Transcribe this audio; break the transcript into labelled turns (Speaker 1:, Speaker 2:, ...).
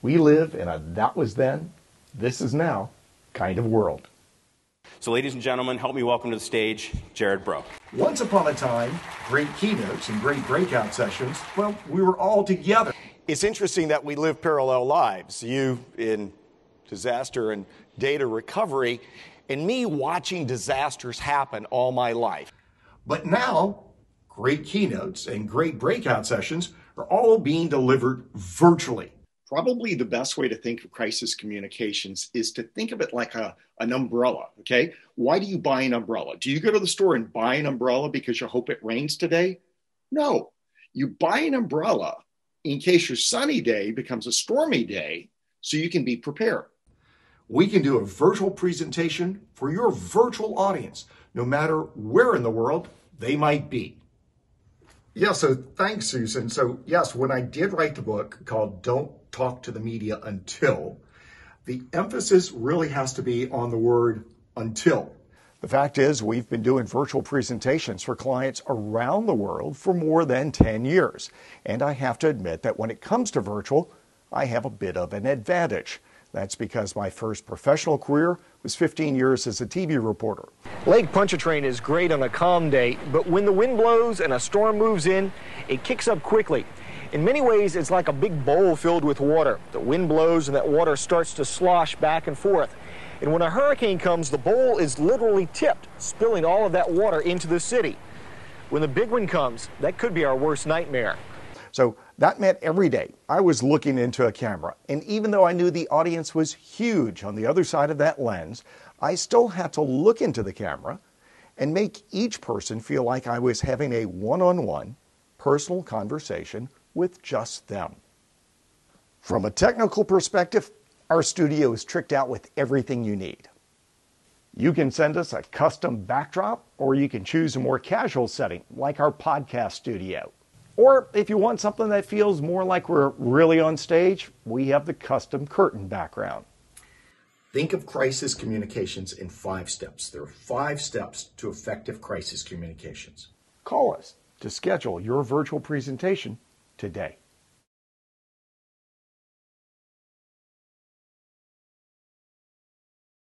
Speaker 1: We live in a that was then, this is now kind of world.
Speaker 2: So, ladies and gentlemen, help me welcome to the stage Gerard Braud.
Speaker 1: Once upon a time, great keynotes and great breakout sessions, well, we were all together.
Speaker 3: It's interesting that we live parallel lives. You in disaster and data recovery, and me watching disasters happen all my life.
Speaker 1: But now, great keynotes and great breakout sessions are all being delivered virtually.
Speaker 4: Probably the best way to think of crisis communications is to think of it like a, an umbrella. Okay. Why do you buy an umbrella? Do you go to the store and buy an umbrella because you hope it rains today? No. You buy an umbrella in case your sunny day becomes a stormy day so you can be prepared.
Speaker 1: We can do a virtual presentation for your virtual audience, no matter where in the world they might be. Yeah, so thanks, Susan. So, yes, when I did write the book called Don't Talk to the Media Until, the emphasis really has to be on the word until. The fact is, we've been doing virtual presentations for clients around the world for more than 10 years. And I have to admit that when it comes to virtual, I have a bit of an advantage. That's because my first professional career was 15 years as a TV reporter.
Speaker 5: Lake Pontchartrain is great on a calm day, but when the wind blows and a storm moves in, it kicks up quickly. In many ways, it's like a big bowl filled with water. The wind blows and that water starts to slosh back and forth. And when a hurricane comes, the bowl is literally tipped, spilling all of that water into the city. When the big one comes, that could be our worst nightmare.
Speaker 1: So that meant every day I was looking into a camera. And even though I knew the audience was huge on the other side of that lens, I still had to look into the camera and make each person feel like I was having a one on one personal conversation with just them. From a technical perspective, our studio is tricked out with everything you need. You can send us a custom backdrop, or you can choose a more casual setting like our podcast studio. Or if you want something that feels more like we're really on stage, we have the custom curtain background. Think of crisis communications in five steps. There are five steps to effective crisis communications. Call us to schedule your virtual presentation today.